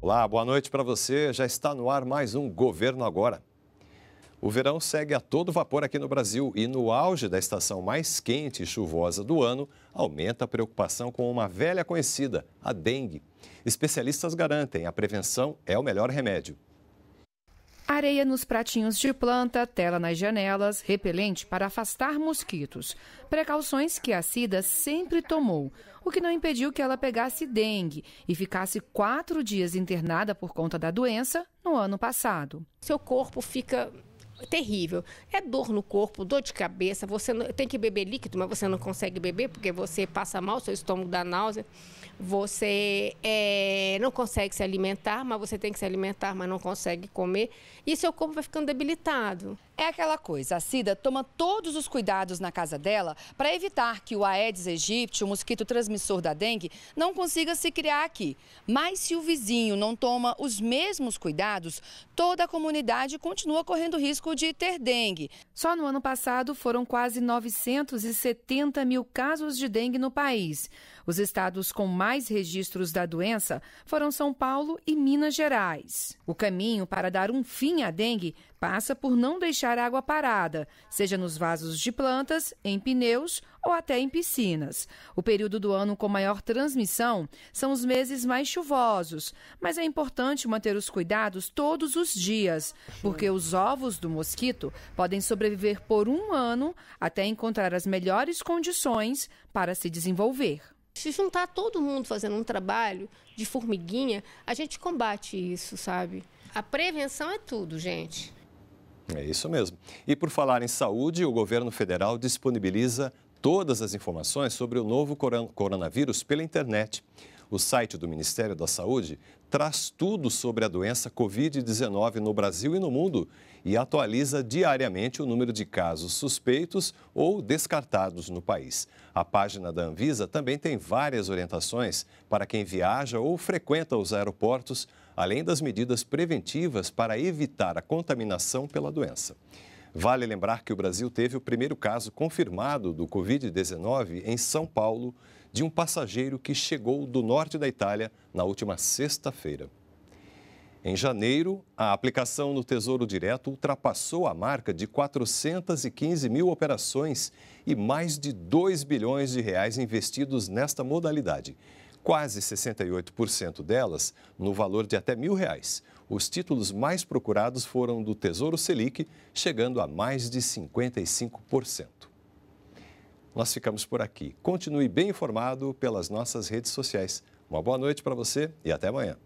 Olá, boa noite para você. Já está no ar mais um Governo Agora. O verão segue a todo vapor aqui no Brasil e, no auge da estação mais quente e chuvosa do ano, aumenta a preocupação com uma velha conhecida, a dengue. Especialistas garantem a prevenção é o melhor remédio. Areia nos pratinhos de planta, tela nas janelas, repelente para afastar mosquitos. Precauções que a Cida sempre tomou, o que não impediu que ela pegasse dengue e ficasse quatro dias internada por conta da doença no ano passado. Seu corpo fica terrível. É dor no corpo, dor de cabeça. Você não, tem que beber líquido, mas você não consegue beber porque você passa mal, seu estômago dá náusea. Você é, não consegue se alimentar, mas você tem que se alimentar, mas não consegue comer. E seu corpo vai ficando debilitado. É aquela coisa, a Cida toma todos os cuidados na casa dela para evitar que o Aedes aegypti, o mosquito transmissor da dengue, não consiga se criar aqui. Mas se o vizinho não toma os mesmos cuidados, toda a comunidade continua correndo risco de ter dengue. Só no ano passado foram quase 970 mil casos de dengue no país. Os estados com mais registros da doença foram São Paulo e Minas Gerais. O caminho para dar um fim à dengue passa por não deixar água parada, seja nos vasos de plantas, em pneus ou até em piscinas. O período do ano com maior transmissão são os meses mais chuvosos, mas é importante manter os cuidados todos os dias, porque os ovos do mosquito podem sobreviver por um ano até encontrar as melhores condições para se desenvolver. Se juntar todo mundo fazendo um trabalho de formiguinha, a gente combate isso, sabe? A prevenção é tudo, gente. É isso mesmo. E por falar em saúde, o governo federal disponibiliza todas as informações sobre o novo coronavírus pela internet. O site do Ministério da Saúde traz tudo sobre a doença Covid-19 no Brasil e no mundo e atualiza diariamente o número de casos suspeitos ou descartados no país. A página da Anvisa também tem várias orientações para quem viaja ou frequenta os aeroportos, além das medidas preventivas para evitar a contaminação pela doença. Vale lembrar que o Brasil teve o primeiro caso confirmado do Covid-19 em São Paulo de um passageiro que chegou do norte da Itália na última sexta-feira. Em janeiro, a aplicação no Tesouro Direto ultrapassou a marca de 415 mil operações e mais de 2 bilhões de reais investidos nesta modalidade. Quase 68% delas no valor de até mil reais. Os títulos mais procurados foram do Tesouro Selic, chegando a mais de 55% nós ficamos por aqui. Continue bem informado pelas nossas redes sociais. Uma boa noite para você e até amanhã.